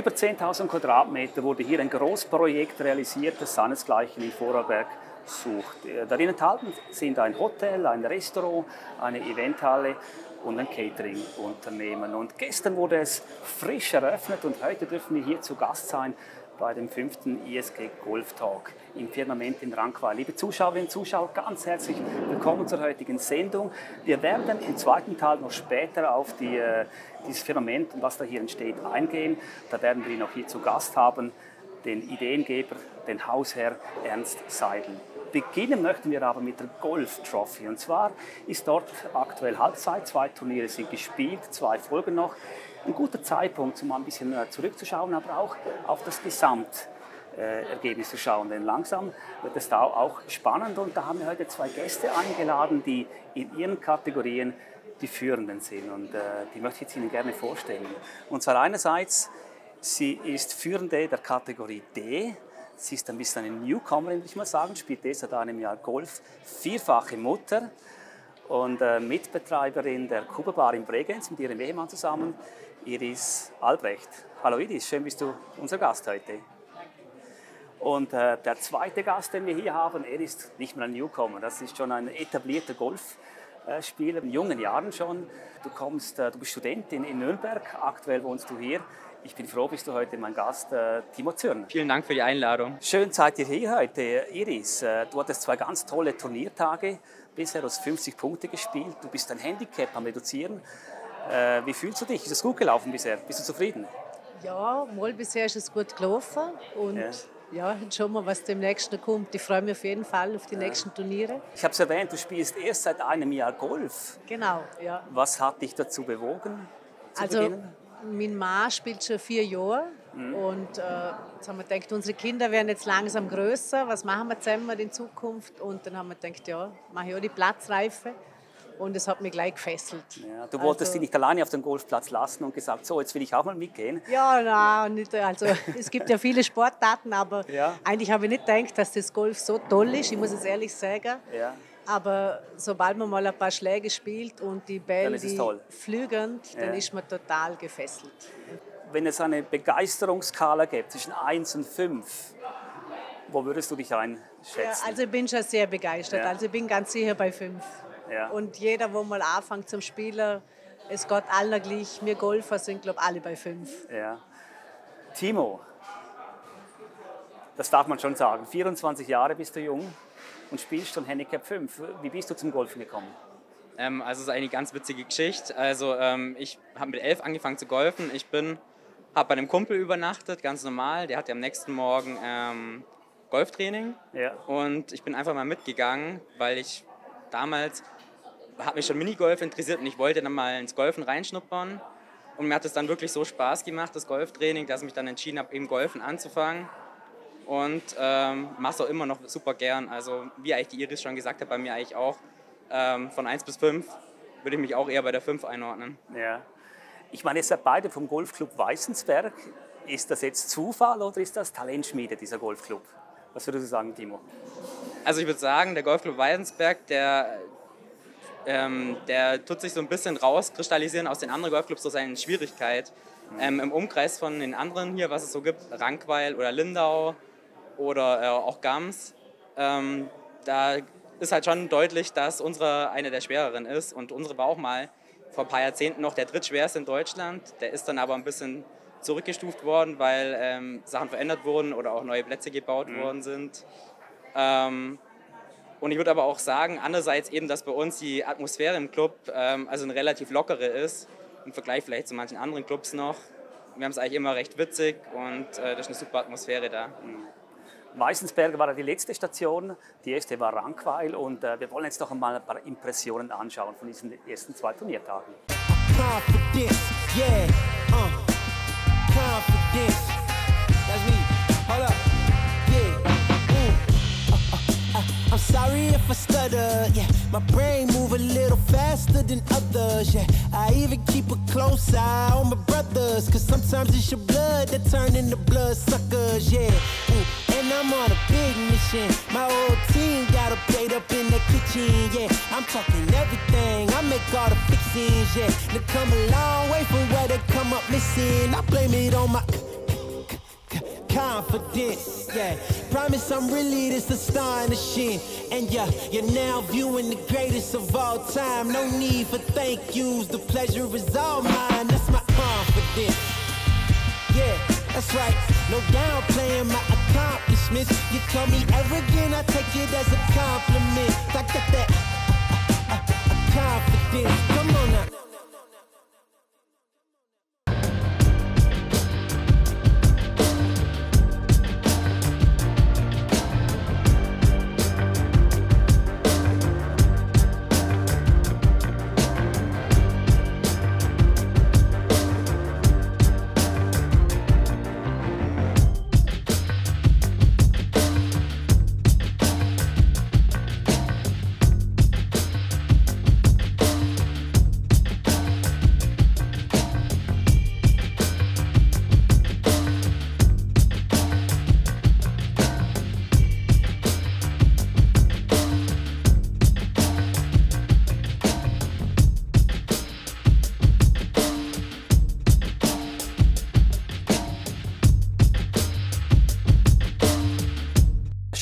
über 10.000 Quadratmeter wurde hier ein Großprojekt realisiert, das seinesgleichen in Vorarlberg sucht. Äh, darin enthalten sind ein Hotel, ein Restaurant, eine Eventhalle und ein Catering-Unternehmen. Und gestern wurde es frisch eröffnet und heute dürfen wir hier zu Gast sein bei dem fünften ISG Golf Talk im Firmament in Rankweil. Liebe Zuschauerinnen und Zuschauer, ganz herzlich willkommen zur heutigen Sendung. Wir werden im zweiten Teil noch später auf die, äh, dieses Firmament und was da hier entsteht eingehen. Da werden wir ihn auch hier zu Gast haben, den Ideengeber, den Hausherr Ernst Seidel. Beginnen möchten wir aber mit der Golf Trophy. Und zwar ist dort aktuell Halbzeit, zwei Turniere sind gespielt, zwei folgen noch. Ein guter Zeitpunkt, um mal ein bisschen äh, zurückzuschauen, aber auch auf das Gesamtergebnis zu schauen. Denn langsam wird es da auch spannend und da haben wir heute zwei Gäste eingeladen, die in ihren Kategorien die Führenden sind. Und äh, die möchte ich jetzt Ihnen gerne vorstellen. Und zwar einerseits, sie ist Führende der Kategorie D, Sie ist ein bisschen eine Newcomerin, würde ich mal sagen, spielt erst seit einem Jahr Golf, vierfache Mutter und äh, Mitbetreiberin der Kuba Bar in Bregenz mit ihrem Ehemann zusammen, Iris Albrecht. Hallo Iris, schön bist du unser Gast heute. Und äh, der zweite Gast, den wir hier haben, er ist nicht mehr ein Newcomer, das ist schon ein etablierter Golfspieler, in jungen Jahren schon. Du, kommst, äh, du bist Student in, Nürnberg, aktuell wohnst du hier ich bin froh, bist du heute mein Gast, äh, Timo Zürn. Vielen Dank für die Einladung. Schön seid ihr hier heute. Iris, äh, du hattest zwei ganz tolle Turniertage, bisher aus 50 Punkte gespielt. Du bist ein Handicap am Reduzieren. Äh, wie fühlst du dich? Ist es gut gelaufen bisher? Bist du zufrieden? Ja, mal bisher ist es gut gelaufen und ja. Ja, schauen wir, was demnächst noch kommt. Ich freue mich auf jeden Fall auf die ja. nächsten Turniere. Ich habe es erwähnt, du spielst erst seit einem Jahr Golf. Genau, ja. Was hat dich dazu bewogen? also, beginnen? mein Mann spielt schon vier Jahre mhm. und äh, jetzt haben wir gedacht, unsere Kinder werden jetzt langsam größer, was machen wir zusammen in Zukunft? Und dann haben wir gedacht, ja, mache ich auch die Platzreife. Und es hat mich gleich gefesselt. Ja, du wolltest also, sie nicht alleine auf dem Golfplatz lassen und gesagt, so, jetzt will ich auch mal mitgehen. Ja, nein, nicht, also es gibt ja viele Sportarten, aber ja. eigentlich habe ich nicht gedacht, dass das Golf so toll ist, ich muss es ehrlich sagen. Ja. Aber sobald man mal ein paar Schläge spielt und die Bälle die flügen, dann ist man total gefesselt. Wenn es eine Begeisterungsskala gibt zwischen 1 und 5, wo würdest du dich einschätzen? Ja, also ich bin schon sehr begeistert. Ja. Also ich bin ganz sicher bei 5. Ja. Und jeder, wo mal anfängt zum Spielen, es geht allen gleich. Wir Golfer sind, glaube ich, alle bei 5. Ja. Timo, das darf man schon sagen. 24 Jahre bist du jung und spielst schon Handicap 5. Wie bist du zum Golfen gekommen? Ähm, also es ist eine ganz witzige Geschichte. Also ähm, ich habe mit elf angefangen zu golfen. Ich bin, habe bei einem Kumpel übernachtet, ganz normal. Der hatte am nächsten Morgen ähm, Golftraining ja. und ich bin einfach mal mitgegangen, weil ich damals hat mich schon Minigolf interessiert und ich wollte dann mal ins Golfen reinschnuppern. Und mir hat es dann wirklich so Spaß gemacht, das Golftraining, dass ich mich dann entschieden habe, eben Golfen anzufangen und ähm, mache es auch immer noch super gern. Also wie eigentlich die Iris schon gesagt hat, bei mir eigentlich auch ähm, von 1 bis 5 würde ich mich auch eher bei der 5 einordnen. Ja. Ich meine, ihr seid beide vom Golfclub Weißensberg. Ist das jetzt Zufall oder ist das Talentschmiede, dieser Golfclub? Was würdest du sagen, Timo? Also ich würde sagen, der Golfclub Weißensberg, der, ähm, der tut sich so ein bisschen rauskristallisieren aus den anderen Golfclubs durch seine Schwierigkeit. Mhm. Ähm, Im Umkreis von den anderen hier, was es so gibt, Rankweil oder Lindau, oder äh, auch Gams, ähm, da ist halt schon deutlich, dass unsere eine der schwereren ist. Und unsere war auch mal vor ein paar Jahrzehnten noch der drittschwerste in Deutschland. Der ist dann aber ein bisschen zurückgestuft worden, weil ähm, Sachen verändert wurden oder auch neue Plätze gebaut mhm. worden sind. Und ich würde aber auch sagen, andererseits eben, dass bei uns die Atmosphäre im Club ähm, also eine relativ lockere ist, im Vergleich vielleicht zu manchen anderen Clubs noch. Wir haben es eigentlich immer recht witzig und äh, das ist eine super Atmosphäre da. Mhm. Weißensberg war die letzte Station, die erste war Rankweil und äh, wir wollen jetzt noch einmal ein paar Impressionen anschauen von diesen ersten zwei Turniertagen. Confidence, yeah, uh, confidence. Sorry if I stutter, yeah. My brain move a little faster than others, yeah. I even keep a close eye on my brothers, cause sometimes it's your blood that turn into blood suckers, yeah. Ooh, and I'm on a big mission. My whole team got a plate up in the kitchen, yeah. I'm talking everything, I make all the fixings, yeah. They come a long way from where they come up missing. I blame it on my confident. Yeah, promise I'm really this astonishing. And yeah, you're now viewing the greatest of all time. No need for thank yous, the pleasure is all mine. That's my confidence. Yeah, that's right. No downplaying my accomplishments. You call me arrogant, I take it as a compliment. I got that uh, uh, uh, confidence. Come on now.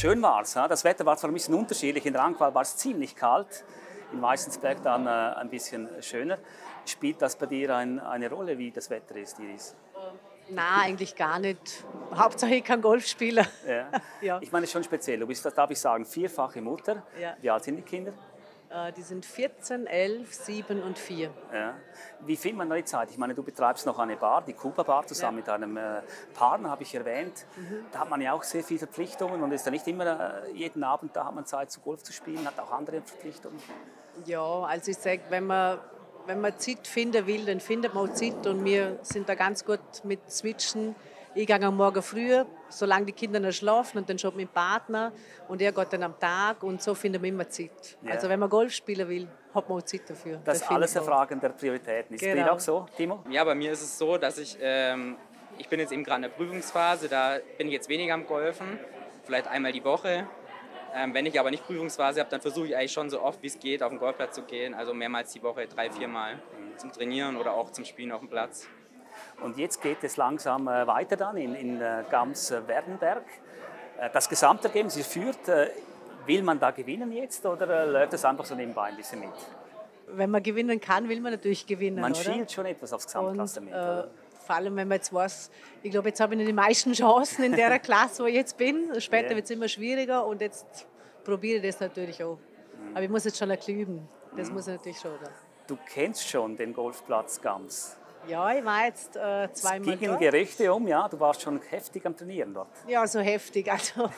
Schön war es. Das Wetter war zwar ein bisschen unterschiedlich. In Rangwald war es ziemlich kalt, in Weißensberg dann äh, ein bisschen schöner. Spielt das bei dir ein, eine Rolle, wie das Wetter ist, Iris? Na, eigentlich gar nicht. Hauptsache ich kann Golf spielen. Ja. ja. Ich meine, es ist schon speziell. Du bist, das darf ich sagen, vierfache Mutter. Ja. Wie alt sind die Kinder? Äh, die sind 14, 11, 7 und 4. Ja. Wie findet man die Zeit? Ich meine, du betreibst noch eine Bar, die Cooper Bar, zusammen ja. mit einem äh, Partner, habe ich erwähnt. Mhm. Da hat man ja auch sehr viele Verpflichtungen und ist ja nicht immer äh, jeden Abend, da hat man Zeit, zu Golf zu spielen, hat auch andere Verpflichtungen. Ja, also ich sage, wenn man, wenn man Zeit finden will, dann findet man auch Zeit und wir sind da ganz gut mit Switchen ich gehe am Morgen früh, solange die Kinder noch schlafen und dann schon mit dem Partner und er geht dann am Tag und so finden wir immer Zeit. Ja. Also wenn man Golf spielen will, hat man auch Zeit dafür. Das ist alles eine Frage der Prioritäten. Ist genau. auch so, Timo? Ja, bei mir ist es so, dass ich, ähm, ich bin jetzt eben gerade in der Prüfungsphase, da bin ich jetzt weniger am Golfen, vielleicht einmal die Woche. Ähm, wenn ich aber nicht Prüfungsphase habe, dann versuche ich eigentlich schon so oft wie es geht auf den Golfplatz zu gehen, also mehrmals die Woche, drei, viermal mhm. zum Trainieren oder auch zum Spielen auf dem Platz. Und jetzt geht es langsam äh, weiter dann in, in äh, Gams-Werdenberg. Äh, das Gesamtergebnis ist führt. Will man da gewinnen jetzt oder läuft es einfach so nebenbei ein bisschen mit? Wenn man gewinnen kann, will man natürlich gewinnen. Man oder? schielt schon etwas aufs Gesamtklassement. Äh, vor allem, wenn man jetzt weiß, ich glaube, jetzt habe ich die meisten Chancen in der Klasse, wo ich jetzt bin. Später yeah. wird es immer schwieriger und jetzt probiere ich das natürlich auch. Mhm. Aber ich muss jetzt schon erklüben. Das mhm. muss ich natürlich schon. Oder? Du kennst schon den Golfplatz Gams. Ja, ich war jetzt äh, zweimal es gingen Gerüchte um, ja, du warst schon heftig am Trainieren dort. Ja, so heftig. Also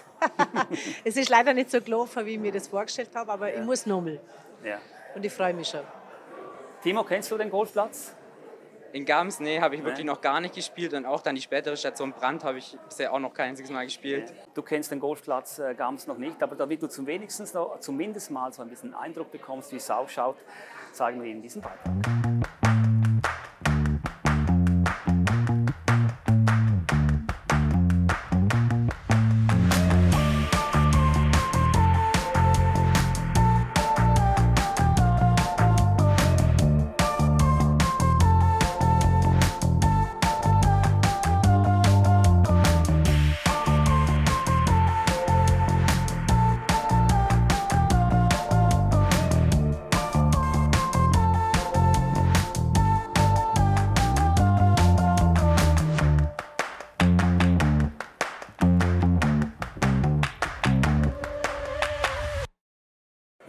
es ist leider nicht so gelaufen, wie ich mir das vorgestellt habe, aber ja. ich muss nochmal. Ja. Und ich freue mich schon. Timo, kennst du den Golfplatz? In Gams, nee, habe ich wirklich noch gar nicht gespielt und auch dann die spätere Station Brand habe ich bisher auch noch kein einziges Mal gespielt. Du kennst den Golfplatz äh, Gams noch nicht, aber damit du zum wenigstens noch, zumindest mal so ein bisschen Eindruck bekommst, wie es ausschaut, zeigen wir Ihnen diesen Beitrag.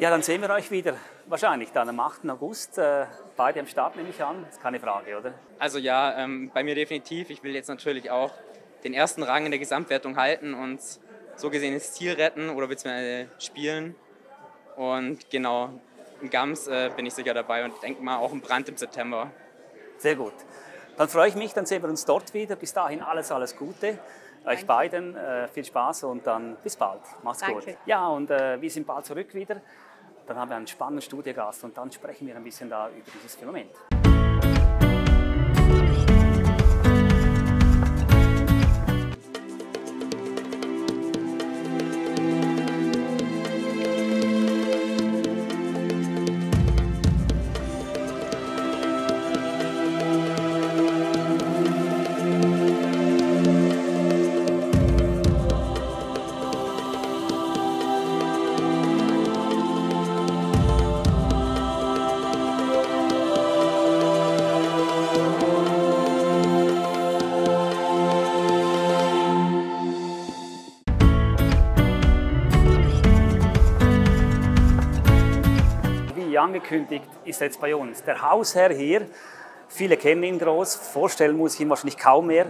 Ja, dann sehen wir euch wieder. Wahrscheinlich dann am 8. August. Äh, beide am Start nehme ich an. Das ist keine Frage, oder? Also ja, ähm, bei mir definitiv. Ich will jetzt natürlich auch den ersten Rang in der Gesamtwertung halten und so gesehen das Ziel retten oder beziehungsweise spielen. Und genau, in Gams äh, bin ich sicher dabei und denke mal auch im Brand im September. Sehr gut. Dann freue ich mich, dann sehen wir uns dort wieder. Bis dahin alles, alles Gute. Euch beiden äh, viel Spaß und dann bis bald. Macht's Danke. gut. Ja, und äh, wir sind bald zurück wieder. Dann haben wir einen spannenden Studiegast und dann sprechen wir ein bisschen da über dieses Phänomen. Angekündigt, ist jetzt bei uns. Der Hausherr hier, viele kennen ihn groß, vorstellen muss ich ihn wahrscheinlich kaum mehr.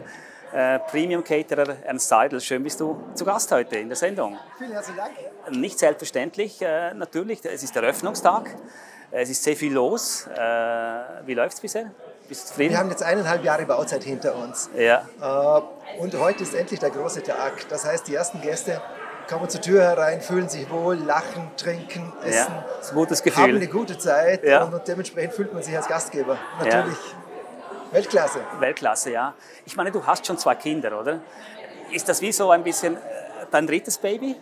Äh, Premium Caterer Ernst Seidel, schön bist du zu Gast heute in der Sendung. Vielen herzlichen Dank. Nicht selbstverständlich, äh, natürlich, es ist der Eröffnungstag, es ist sehr viel los. Äh, wie läuft es bisher? Bist du zufrieden? Wir haben jetzt eineinhalb Jahre Bauzeit hinter uns. Ja. Äh, und heute ist endlich der große Tag. Das heißt, die ersten Gäste kommen zur Tür herein, fühlen sich wohl, lachen, trinken, essen. Ja, das ist ein gutes Gefühl. Haben eine gute Zeit ja. und, dementsprechend fühlt man sich als Gastgeber natürlich ja. Weltklasse. Weltklasse, ja. Ich meine, du hast schon zwei Kinder, oder? Ist das wie so ein bisschen äh, dein drittes Baby?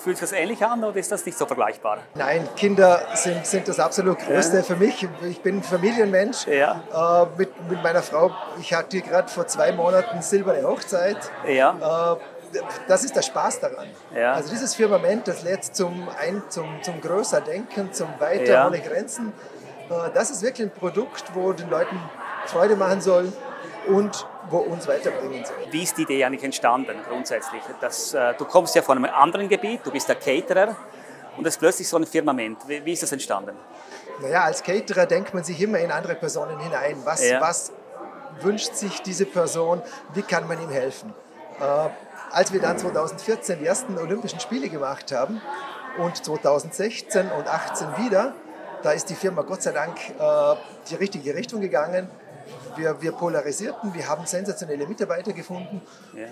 Fühlt sich das ähnlich an oder ist das nicht so vergleichbar? Nein, Kinder sind, sind das absolut Größte ja. für mich. Ich bin Familienmensch ja. äh, mit, mit meiner Frau. Ich hatte gerade vor zwei Monaten silberne Hochzeit. Ja. Äh, das ist der Spaß daran. Ja. Also dieses Firmament, das lädt zum, ein, zum, zum größer Denken, zum weiter ja. ohne Grenzen. Äh, das ist wirklich ein Produkt, wo den Leuten Freude machen soll und wo uns weiterbringen soll. Wie ist die Idee eigentlich entstanden grundsätzlich? Das, äh, du kommst ja von einem anderen Gebiet, du bist der Caterer und das ist plötzlich so ein Firmament. Wie, wie ist das entstanden? Naja, als Caterer denkt man sich immer in andere Personen hinein. Was, ja. was wünscht sich diese Person? Wie kann man ihm helfen? Als wir dann 2014 die ersten Olympischen Spiele gemacht haben und 2016 und 2018 wieder, da ist die Firma Gott sei Dank äh, die richtige Richtung gegangen. Wir, wir, polarisierten, wir haben sensationelle Mitarbeiter gefunden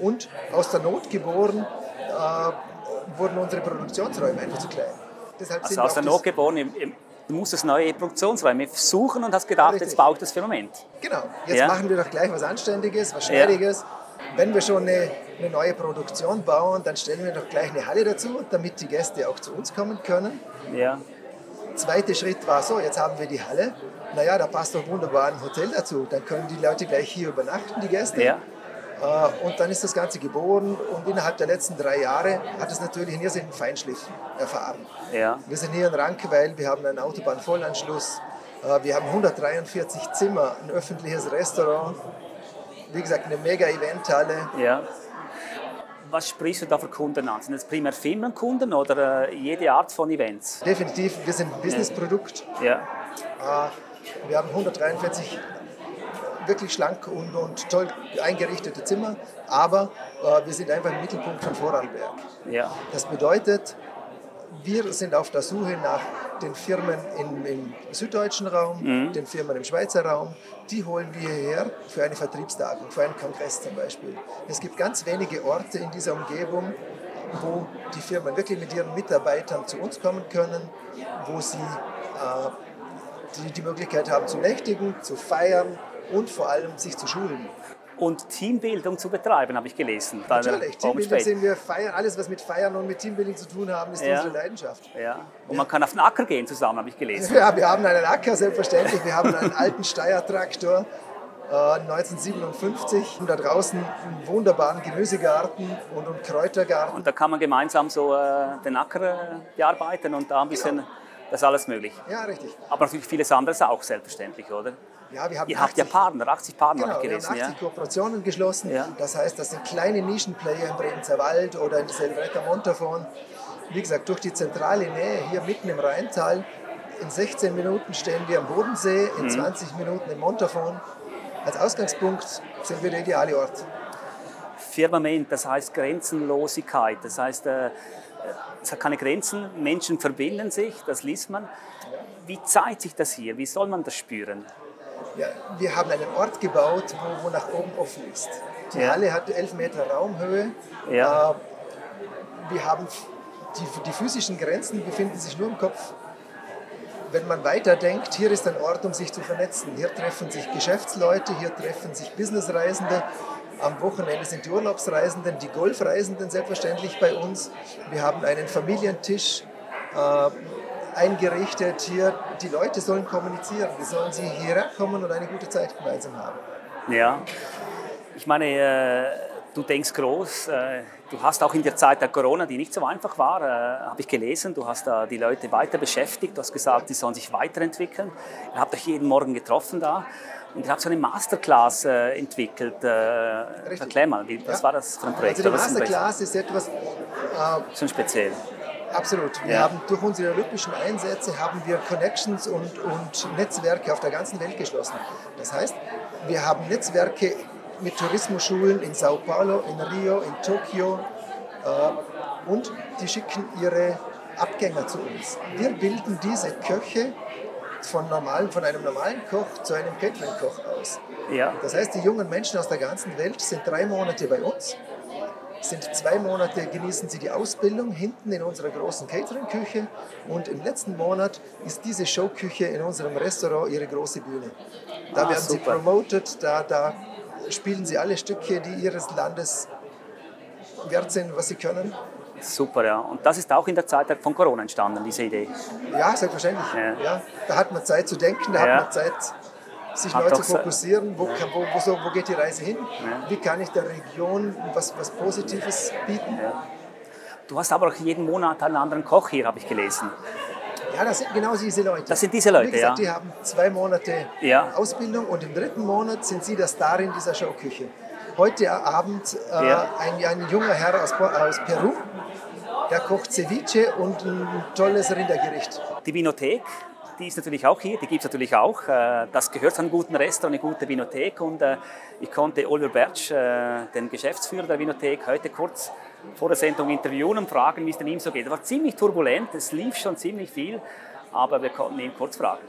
und aus der Not geboren äh, wurden unsere Produktionsräume einfach zu klein. Deshalb also aus der Not geboren, im, im, du musstest neue Produktionsräume suchen und hast gedacht, Richtig. jetzt baue ich das Firmament. Genau, jetzt ja. machen wir doch gleich was Anständiges, was Schneidiges. Ja wenn wir schon eine, eine, neue Produktion bauen, dann stellen wir doch gleich eine Halle dazu, damit die Gäste auch zu uns kommen können. Ja. Zweiter Schritt war so, jetzt haben wir die Halle. Naja, da passt doch wunderbar ein Hotel dazu. Dann können die Leute gleich hier übernachten, die Gäste. Ja. Äh, und dann ist das Ganze geboren und innerhalb der letzten drei Jahre hat es natürlich einen irrsinnigen Feinschliff erfahren. Ja. Wir sind hier in Rankeweil, wir haben einen Autobahnvollanschluss, äh, wir haben 143 Zimmer, ein öffentliches Restaurant, wie gesagt, eine mega Eventhalle. Ja. Was sprichst du da für Kunden an? Sind das primär Firmenkunden oder äh, jede Art von Events? Definitiv, wir sind ein Businessprodukt. Ja. Äh, wir haben 143 wirklich schlank und, und toll eingerichtete Zimmer, aber äh, wir sind einfach im Mittelpunkt von Vorarlberg. Ja. Das bedeutet, wir sind auf der Suche nach den Firmen im, im süddeutschen Raum, mhm. den Firmen im Schweizer Raum. Die holen wir hierher für eine Vertriebstagung, für einen Kongress zum Beispiel. Es gibt ganz wenige Orte in dieser Umgebung, wo die Firmen wirklich mit ihren Mitarbeitern zu uns kommen können, wo sie äh, die, die Möglichkeit haben zu nächtigen, zu feiern und vor allem sich zu schulen und Teambildung zu betreiben, habe ich gelesen. Natürlich, Teambildung sind wir feiern, alles was mit Feiern und mit Teambildung zu tun haben, ist ja. unsere Leidenschaft. Ja. Und man kann auf den Acker gehen zusammen, habe ich gelesen. Ja, wir haben einen Acker, selbstverständlich. Wir haben einen alten Steyr-Traktor. 1957 und da draußen einen wunderbaren Gemüsegarten und einen Kräutergarten. Und da kann man gemeinsam so äh, den Acker äh, bearbeiten und da ein bisschen, genau. Das ist alles möglich. Ja, richtig. Aber natürlich vieles anderes auch selbstverständlich, oder? Ja, wir haben Ihr 80, habt ja Partner, 80 Partner genau, gelesen. Wir haben 80 ja? Kooperationen geschlossen. Ja. Das heißt, das sind kleine Nischenplayer im Bregenzer Wald oder in Selvretta Montafon. Wie gesagt, durch die zentrale Nähe hier mitten im Rheintal. In 16 Minuten stehen wir am Bodensee, in mhm. 20 Minuten im Montafon. Als Ausgangspunkt sind wir der ideale Ort. Firmament, das heißt Grenzenlosigkeit. Das heißt, äh, es hat keine Grenzen, Menschen verbinden sich, das liest man. Wie zeigt sich das hier? Wie soll man das spüren? Ja, wir haben einen Ort gebaut, wo, wo nach oben offen ist. Die ja. Halle hat 11 Meter Raumhöhe. Ja. Äh, wir haben die, die physischen Grenzen befinden sich nur im Kopf. Wenn man weiterdenkt, hier ist ein Ort, um sich zu vernetzen. Hier treffen sich Geschäftsleute, hier treffen sich Businessreisende. Am Wochenende sind die Urlaubsreisenden, die Golfreisenden selbstverständlich bei uns. Wir haben einen Familientisch. Äh, eingerichtet hier. Die Leute sollen kommunizieren, die sollen sie hierher kommen und eine gute Zeit gemeinsam haben. Ja, ich meine, äh, du denkst groß. Äh, du hast auch in der Zeit der Corona, die nicht so einfach war, äh, habe ich gelesen, du hast da die Leute weiter beschäftigt, du hast gesagt, die sollen sich weiterentwickeln. Ihr habt euch jeden Morgen getroffen da. Und ihr habt so eine Masterclass äh, entwickelt. Äh, erklär mal, wie, was ja. war das für ein Projekt? Also die Masterclass ist etwas... Äh, so speziell Absolut. Wir ja. haben durch unsere olympischen Einsätze haben wir Connections und, und Netzwerke auf der ganzen Welt geschlossen. Das heißt, wir haben Netzwerke mit Tourismusschulen in Sao Paulo, in Rio, in Tokio äh, und die schicken ihre Abgänger zu uns. Wir bilden diese Köche von, normalen, von einem normalen Koch zu einem Catering-Koch aus. Ja. Das heißt, die jungen Menschen aus der ganzen Welt sind drei Monate bei uns, sind zwei Monate genießen sie die Ausbildung hinten in unserer großen Catering-Küche und im letzten Monat ist diese Showküche in unserem Restaurant ihre große Bühne. Da ah, werden super. sie promoted, da, da spielen sie alle Stücke, die ihres Landes wert sind, was sie können. Super, ja. Und das ist auch in der Zeit von Corona entstanden, diese Idee. Ja, selbstverständlich. Ja. ja. Da hat man Zeit zu denken, da ja. hat man Zeit, sich hat neu zu fokussieren. Wo, ja. wo, wo, so, wo, geht die Reise hin? Wie kann ich der Region was, was Positives bieten? Du hast aber auch jeden Monat einen anderen Koch hier, habe ich gelesen. Ja, das sind genau diese Leute. Das sind diese Leute, gesagt, ja. Die haben zwei Monate Ausbildung und im dritten Monat sind sie der Star in dieser Showküche heute Abend äh, ja. ein, ein, junger Herr aus, aus, Peru, der kocht Ceviche und ein tolles Rindergericht. Die Vinothek, die ist natürlich auch hier, die gibt es natürlich auch. Äh, das gehört zu einem guten Restaurant, eine gute Vinothek. Und äh, ich konnte Oliver Bertsch, äh, den Geschäftsführer der Vinothek, heute kurz vor der Sendung interviewen und fragen, wie es denn ihm so geht. Es war ziemlich turbulent, es lief schon ziemlich viel, aber wir konnten ihn kurz fragen.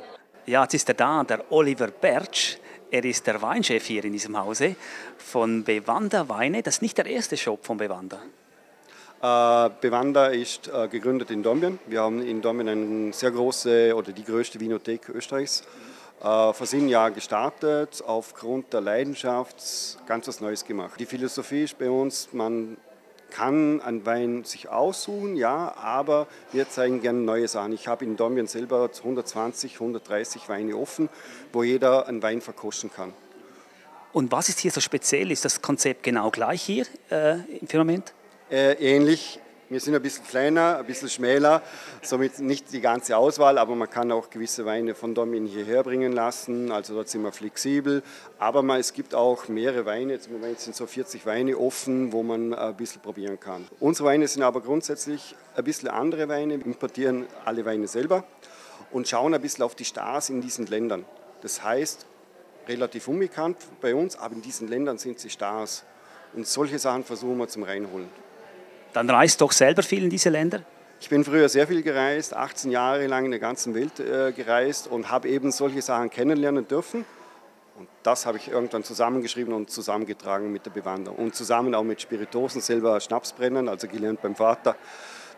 Ja, jetzt ist er da, der Oliver Bertsch. Er ist der Weinchef hier in diesem Hause von Bewanda Weine. Das ist nicht der erste Shop von Bewanda. Äh, Bewanda ist äh, gegründet in Dombien. Wir haben in Dombien eine sehr große oder die größte Winothek Österreichs. Äh, vor sieben Jahren gestartet, aufgrund der Leidenschaft ganz was Neues gemacht. Die Philosophie ist bei uns, man kann einen Wein sich aussuchen, ja, aber wir zeigen gerne neue Sachen. Ich habe in Dormien selber 120, 130 Weine offen, wo jeder einen Wein verkosten kann. Und was ist hier so speziell? Ist das Konzept genau gleich hier äh, im Firmament? Äh, ähnlich. Wir sind ein bisschen kleiner, ein bisschen schmäler, somit nicht die ganze Auswahl, aber man kann auch gewisse Weine von Domin hierher bringen lassen, also dort sind wir flexibel. Aber es gibt auch mehrere Weine, jetzt Moment sind so 40 Weine offen, wo man ein bisschen probieren kann. Unsere Weine sind aber grundsätzlich ein bisschen andere Weine, wir importieren alle Weine selber und schauen ein bisschen auf die Stars in diesen Ländern. Das heißt, relativ unbekannt bei uns, aber in diesen Ländern sind sie Stars. Und solche Sachen versuchen wir zum Reinholen. Dann reist doch selber viel in diese Länder? Ich bin früher sehr viel gereist, 18 Jahre lang in der ganzen Welt äh, gereist und habe eben solche Sachen kennenlernen dürfen. Und das habe ich irgendwann zusammengeschrieben und zusammengetragen mit der Bewanderung. Und zusammen auch mit Spiritosen selber Schnaps brennen, also gelernt beim Vater.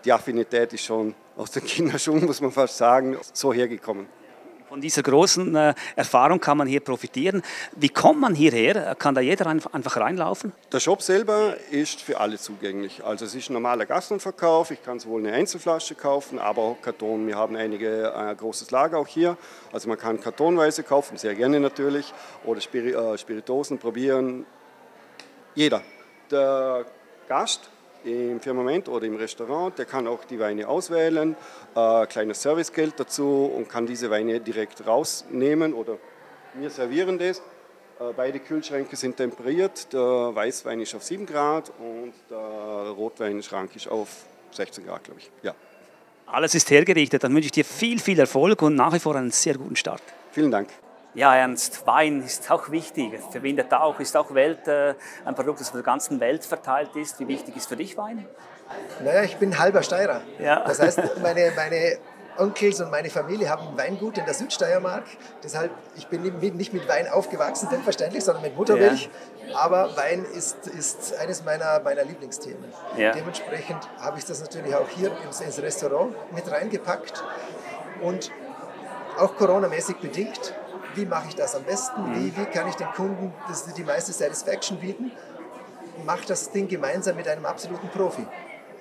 Die Affinität ist schon aus den Kinderschuhen, muss man fast sagen, so hergekommen. Von dieser großen äh, Erfahrung kann man hier profitieren. Wie kommt man hierher? Kann da jeder einfach reinlaufen? Der Shop selber ist für alle zugänglich. Also es ist ein normaler Gastroverkauf. Ich kann sowohl eine Einzelflasche kaufen, aber auch Karton. Wir haben einige äh, großes Lager auch hier. Also man kann kartonweise kaufen, sehr gerne natürlich, oder äh, Spiritosen probieren. Jeder. Der Gast im Firmament oder im Restaurant, der kann auch die Weine auswählen, äh, kleines Servicegeld dazu und kann diese Weine direkt rausnehmen oder wir servieren das. Äh, beide Kühlschränke sind temperiert, der Weißwein ist auf 7 Grad und der Rotweinschrank ist auf 16 Grad, glaube ich. Ja. Alles ist hergerichtet, dann wünsche ich dir viel, viel Erfolg und nach wie vor einen sehr guten Start. Vielen Dank. Ja, Ernst, Wein ist auch wichtig. Es verbindet auch, ist auch Welt, äh, ein Produkt, das auf der ganzen Welt verteilt ist. Wie wichtig ist für dich Wein? Naja, ich bin halber Steirer. Ja. Das heißt, meine, meine Onkels und meine Familie haben Weingut in der Südsteiermark. Deshalb, ich bin nicht mit Wein aufgewachsen, selbstverständlich, sondern mit Muttermilch. Ja. Aber Wein ist, ist eines meiner, meiner Lieblingsthemen. Ja. Dementsprechend habe ich das natürlich auch hier ins, ins Restaurant mit reingepackt. Und auch coronamäßig bedingt wie mache ich das am besten, wie, mhm. wie kann ich den Kunden das, die meiste Satisfaction bieten. Mach das Ding gemeinsam mit einem absoluten Profi.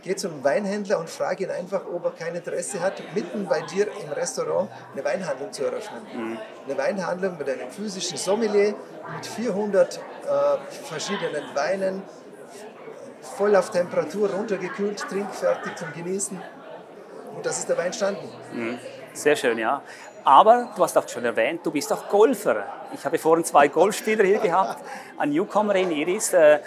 Geh zum Weinhändler und frage ihn einfach, ob er kein Interesse hat, mitten bei dir im Restaurant eine Weinhandlung zu eröffnen. Mhm. Eine Weinhandlung mit einem physischen Sommelier, mit 400 äh, verschiedenen Weinen, voll auf Temperatur runtergekühlt, trinkfertig zum Genießen. Und das ist der Wein entstanden. Mhm. Sehr schön, ja. Aber du hast auch schon erwähnt, du bist auch Golfer. Ich habe vorhin zwei Golfspieler hier gehabt, ein Newcomer in Iris. Äh,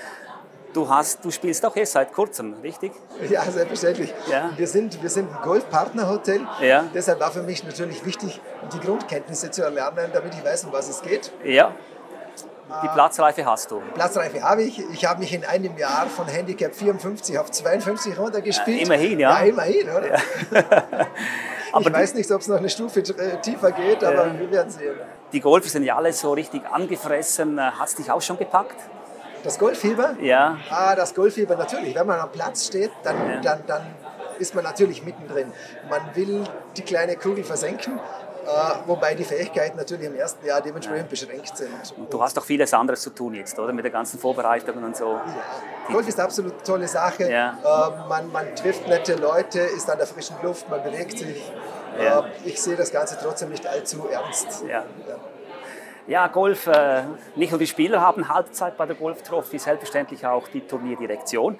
Du, hast, du spielst auch erst seit kurzem, richtig? Ja, selbstverständlich. Ja. Wir, sind, wir sind ein Golfpartnerhotel. Ja. Deshalb war für mich natürlich wichtig, die Grundkenntnisse zu erlernen, damit ich weiß, um was es geht. Ja. Die Platzreife hast du? Platzreife habe ich. Ich habe mich in einem Jahr von Handicap 54 auf 52 runtergespielt. Ja, immerhin, ja. Ja, immerhin, oder? Ja. ich weiß nicht, ob es noch eine Stufe äh, tiefer geht, aber wir werden sehen. Die Golfer sind ja alle so richtig angefressen. Hat es dich auch schon gepackt? Das Golffieber? Ja. Ah, das Golffieber natürlich. Wenn man am Platz steht, dann, ja. dann, dann ist man natürlich mittendrin. Man will die kleine Kugel versenken, äh, wobei die Fähigkeiten natürlich im ersten Jahr dementsprechend beschränkt sind. Und du hast doch vieles anderes zu tun jetzt, oder? Mit der ganzen Vorbereitung und so. Ja. Golf ist absolut eine tolle Sache. Ja. Äh, man, man trifft nette Leute, ist an der frischen Luft, man bewegt sich. Ja. Äh, ich sehe das Ganze trotzdem nicht allzu ernst. Ja. Ja, Golf, äh, nicht nur die Spieler haben Halbzeit bei der Golf Trophy, selbstverständlich auch die Turnierdirektion.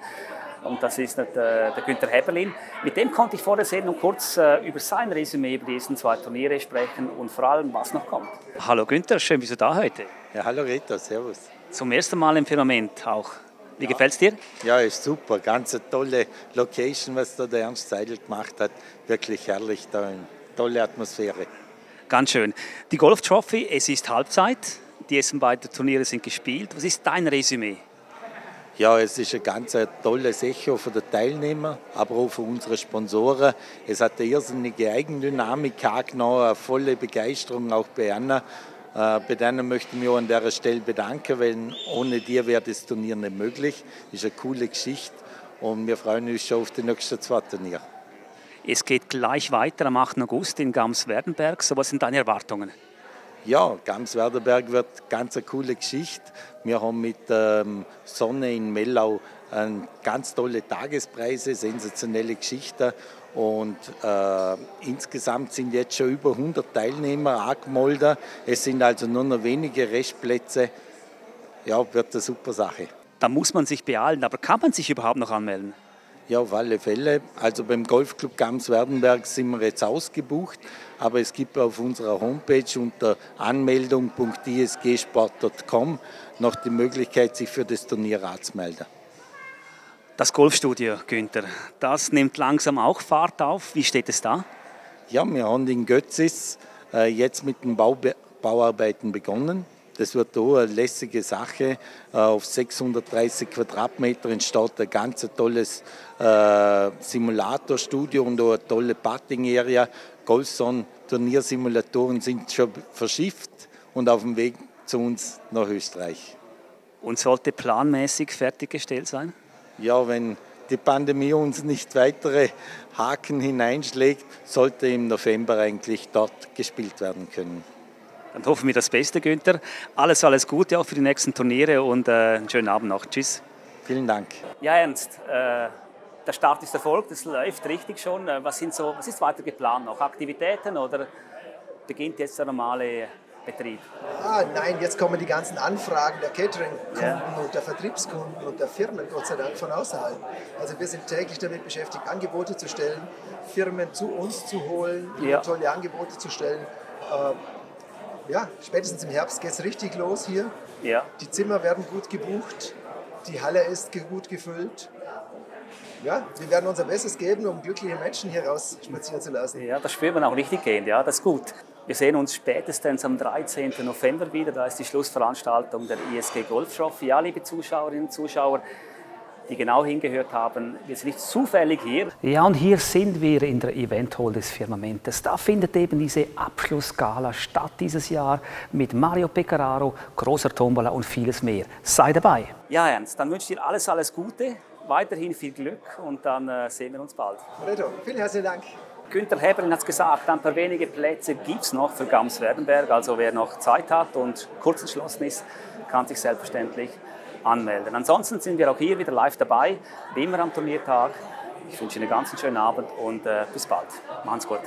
Und das ist der, der Günther Heberlin. Mit dem konnte ich vor der Sendung kurz äh, über sein Resümee über diesen zwei Turniere sprechen und vor allem, was noch kommt. Hallo Günther, schön bist du da heute. Ja, hallo Rita, servus. Zum ersten Mal im Firmament auch. Wie ja. gefällt es dir? Ja, ist super. Ganz eine tolle Location, was da der Ernst Seidel gemacht hat. Wirklich herrlich da, eine tolle Atmosphäre. Ganz schön. Die Golf Trophy, es ist Halbzeit. Die ersten beiden Turniere sind gespielt. Was ist dein Resümee? Ja, es ist ein ganz tolles Echo für die Teilnehmer, aber auch für unsere Sponsoren. Es hat eine irrsinnige Eigendynamik angenommen, eine volle Begeisterung auch bei Anna. Äh, bei denen möchte ich mich an dieser Stelle bedanken, weil ohne dir wäre das Turnier nicht möglich. Ist eine coole Geschichte und wir freuen uns schon auf die nächsten zwei Turniere. Es geht gleich weiter am 8. August in Gams-Werdenberg. So, was sind deine Erwartungen? Ja, Gams-Werdenberg wird ganz eine coole Geschichte. Wir haben mit ähm, Sonne in Mellau ganz tolle Tagespreise, sensationelle Geschichten. Und äh, insgesamt sind jetzt schon über 100 Teilnehmer angemeldet. Es sind also nur noch wenige Restplätze. Ja, wird eine super Sache. Da muss man sich beeilen, aber kann man sich überhaupt noch anmelden? Ja, auf alle Fälle. Also beim Golfclub Gams-Werdenberg sind wir jetzt ausgebucht, aber es gibt auf unserer Homepage unter anmeldung.isgsport.com noch die Möglichkeit, sich für das Turnier anzumelden. Das Golfstudio, Günther, das nimmt langsam auch Fahrt auf. Wie steht es da? Ja, wir haben in Götzis äh, jetzt mit den Bau Bauarbeiten begonnen. Das wird auch eine lässige Sache. Äh, auf 630 Quadratmeter entsteht ein ganz tolles äh, Simulatorstudio und auch eine tolle Putting-Area. Golfson Turniersimulatoren sind schon verschifft und auf dem Weg zu uns nach Österreich. Und sollte planmäßig fertiggestellt sein? Ja, wenn die Pandemie uns nicht weitere Haken hineinschlägt, sollte im November eigentlich dort gespielt werden können. Dann hoffen wir das Beste, Günther. Alles, alles Gute auch für die nächsten Turniere und äh, einen schönen Abend noch. Tschüss. Vielen Dank. Ja, Ernst, äh, der Start ist erfolgt, es läuft richtig schon. Äh, was, sind so, was ist weiter geplant noch? Aktivitäten oder beginnt jetzt der normale Betrieb? Ah, nein, jetzt kommen die ganzen Anfragen der Catering-Kunden ja. und der Vertriebskunden und der Firmen, Gott sei Dank, von außerhalb. Also wir sind täglich damit beschäftigt, Angebote zu stellen, Firmen zu uns zu holen, ja. tolle Angebote zu stellen. Ja, spätestens im Herbst geht es richtig los hier. Ja. Die Zimmer werden gut gebucht, die Halle ist gut gefüllt. Ja, wir werden unser Bestes geben, um glückliche Menschen hier raus spazieren zu lassen. Ja, das spürt man auch richtig gehen, ja, das ist gut. Wir sehen uns spätestens am 13. November wieder, da ist die Schlussveranstaltung der ISG Golf Trophy. Ja, liebe Zuschauerinnen und Zuschauer, die genau hingehört haben. Wir sind nicht zufällig hier. Ja, und hier sind wir in der Event Hall des Firmamentes. Da findet eben diese Abschlussgala statt dieses Jahr mit Mario Pecoraro, großer Tombola und vieles mehr. Sei dabei. Ja, Ernst, dann wünsche ich dir alles, alles Gute, weiterhin viel Glück und dann äh, sehen wir uns bald. Reto, vielen herzlichen Dank. Günther Heberlin hat es gesagt, ein paar wenige Plätze gibt es noch für Gams-Werdenberg. Also wer noch Zeit hat und kurz entschlossen ist, kann sich selbstverständlich anmelden. Ansonsten sind wir auch hier wieder live dabei, wie immer am Turniertag. Ich wünsche Ihnen einen ganz schönen Abend und äh, bis bald. Machen's gut.